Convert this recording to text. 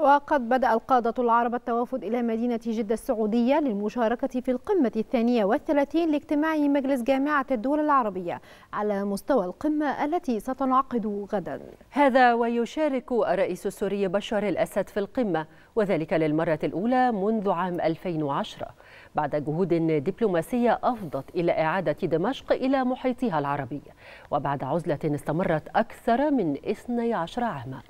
وقد بدأ القادة العرب التوافد إلى مدينة جدة السعودية للمشاركة في القمة الثانية والثلاثين لاجتماع مجلس جامعة الدول العربية على مستوى القمة التي ستنعقد غدا. هذا ويشارك الرئيس السوري بشار الأسد في القمة وذلك للمرة الأولى منذ عام 2010 بعد جهود دبلوماسية أفضت إلى إعادة دمشق إلى محيطها العربي وبعد عزلة استمرت أكثر من 12 عاما.